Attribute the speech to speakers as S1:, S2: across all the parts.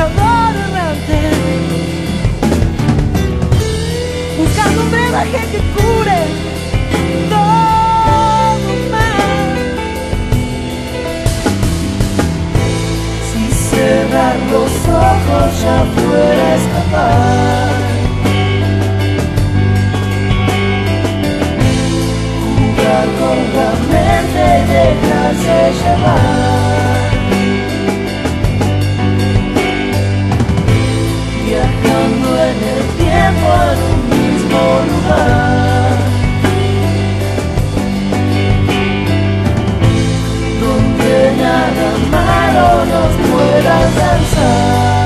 S1: calor Buscando un brebaje que cure todo mal. Si cerrar los ojos ya fuera escapar. Con la mente y dejarse llevar. tiempo en un mismo lugar. Donde nada malo nos pueda alcanzar.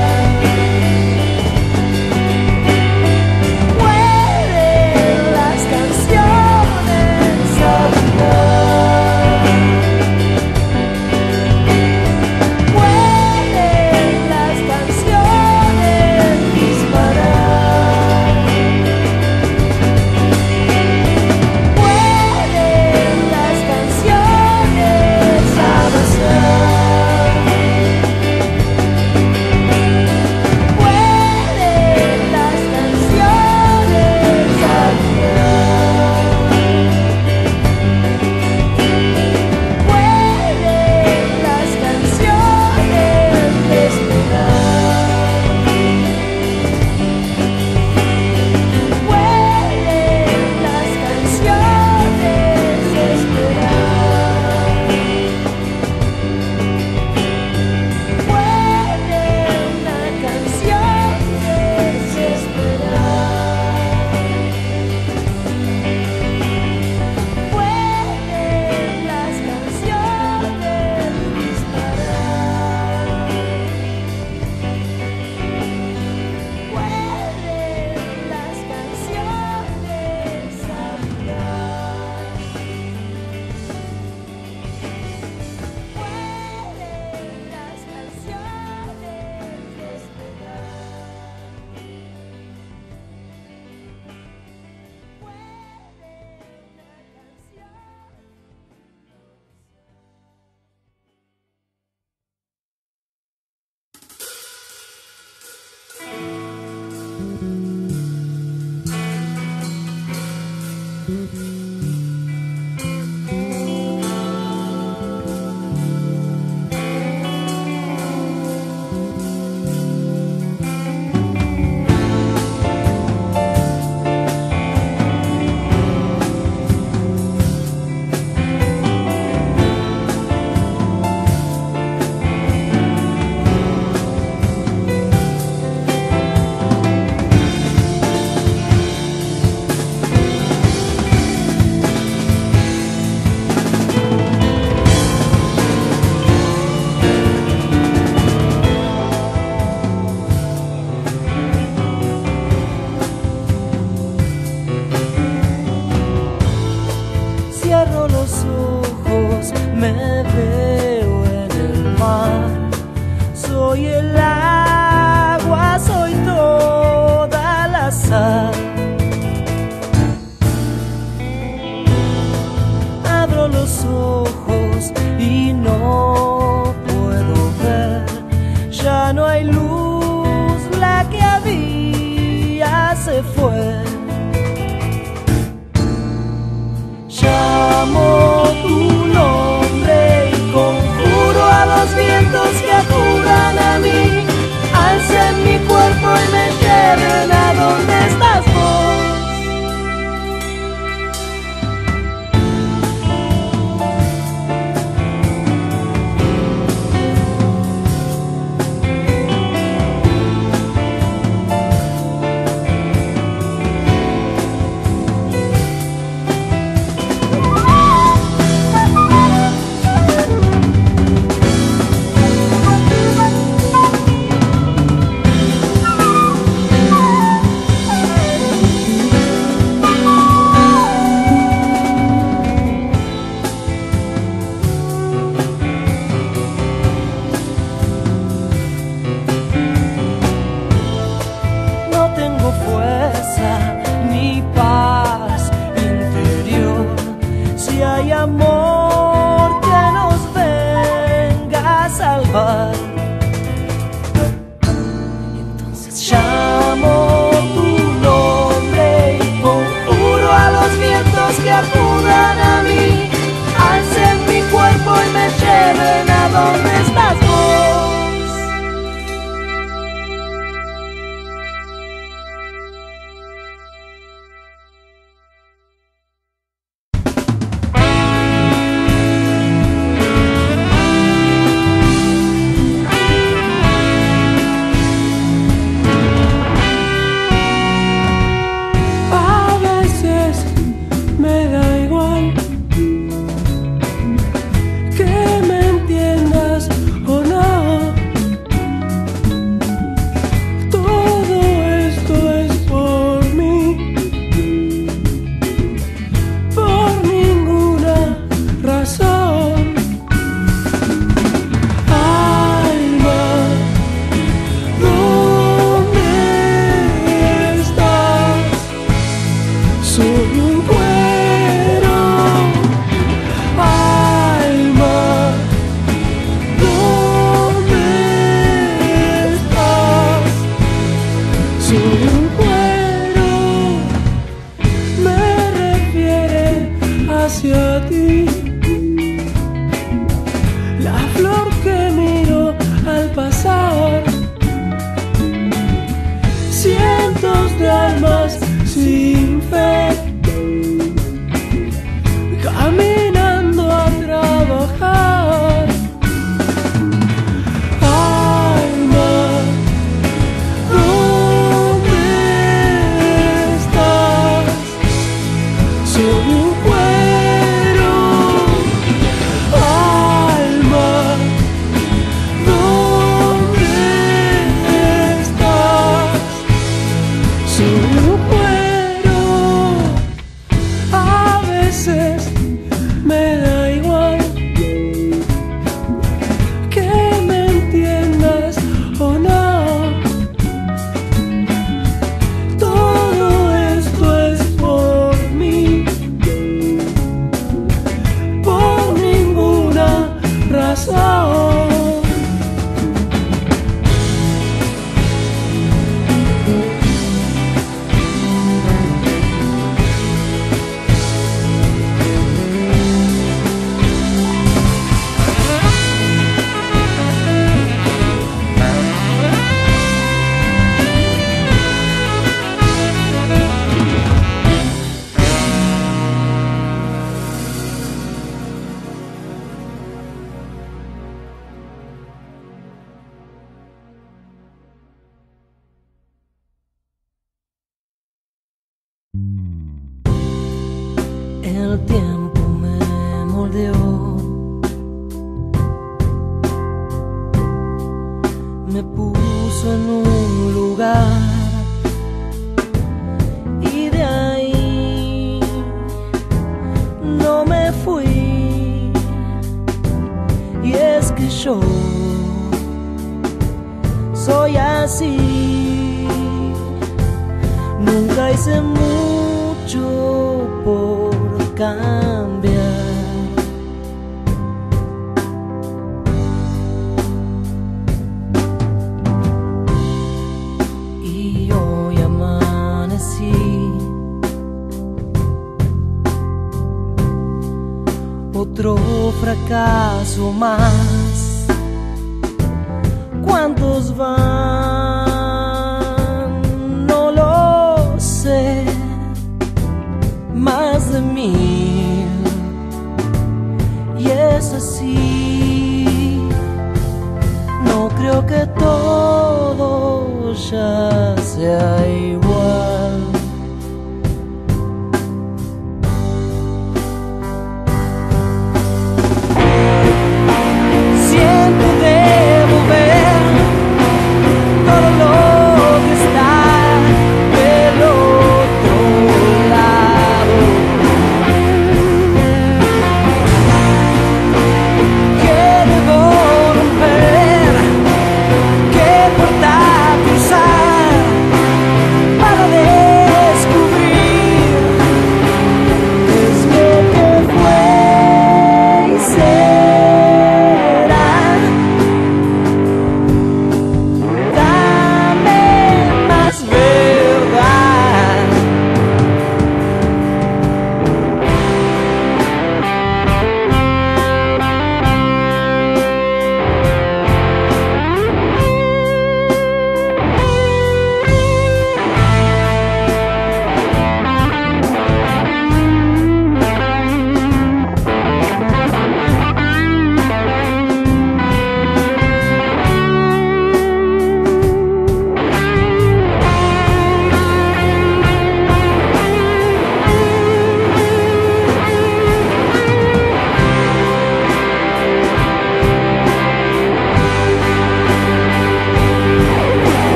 S1: no. 做吗？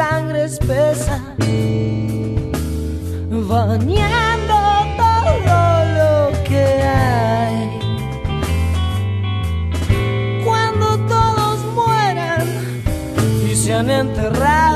S1: sangre espesa, bañando todo lo que hay. Cuando todos mueran y sean enterrados.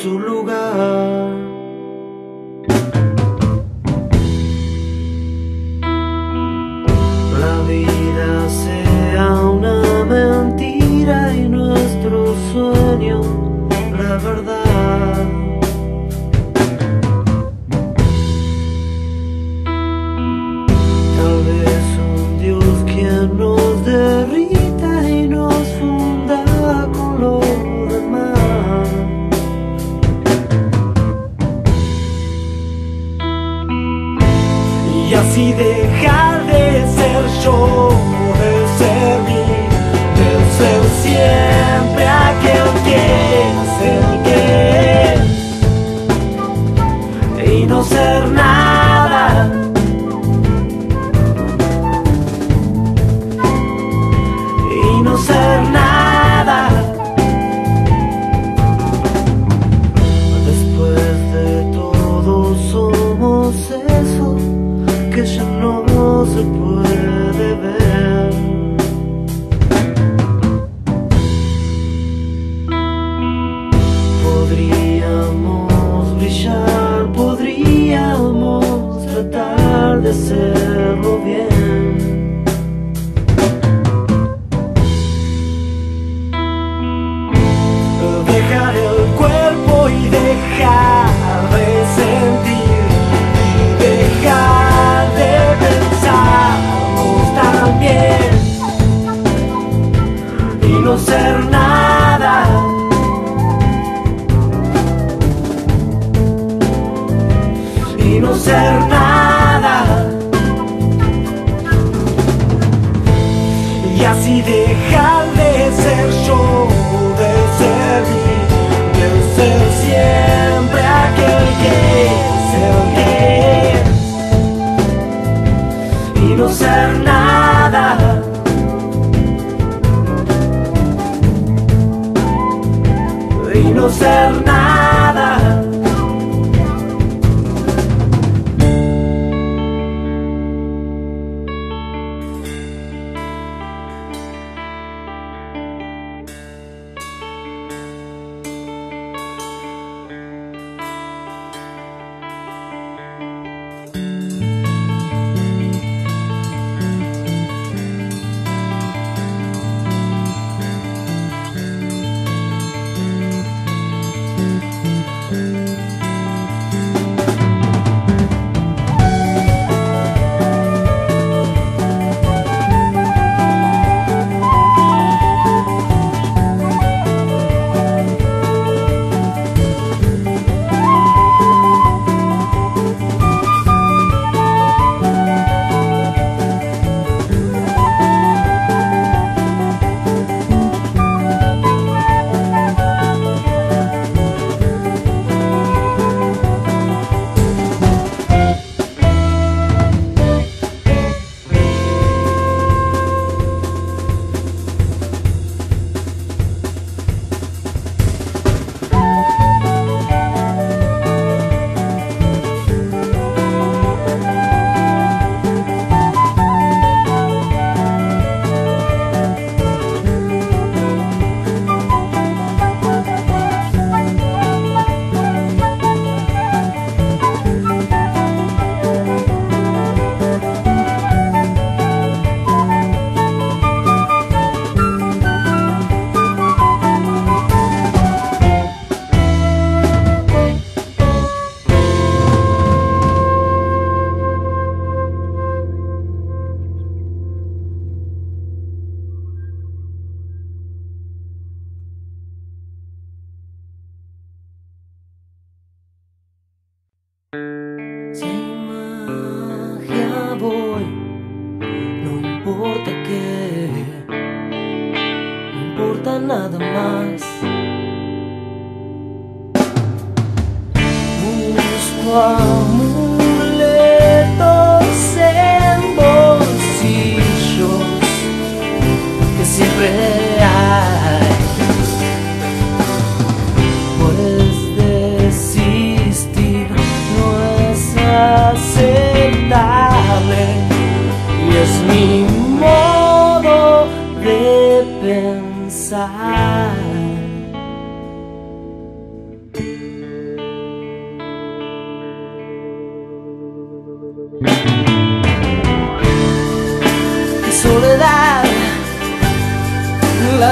S1: Su lugar. Podríamos brillar, podríamos tratar de hacerlo bien. dejar el cuerpo y dejar de sentir y dejar de pensarnos también y no ser nada. Y
S2: así dejar de ser yo, de ser mí, de ser siempre aquel que es el que es. Y no ser nada. Y no ser nada.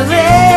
S2: living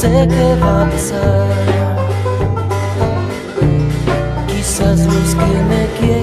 S2: sé qué va a pasar. Quizás los que me quieren